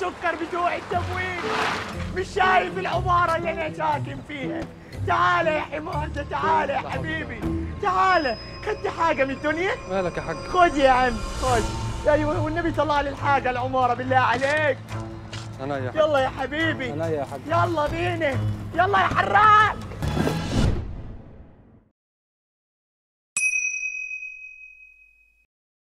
سكر بتوع التموين مش شايف العمارة اللي أنا ساكن فيها. تعال يا حمانة تعال يا حبيبي. تعال خدت حاجة من الدنيا؟ مالك يا حاج؟ خذ يا عم خذ أيوه والنبي طلع لي الحاجة العمارة بالله عليك. أنا يا حاج. يلا يا حبيبي. أنا يا حاج. يلا بينا. يلا يا حراق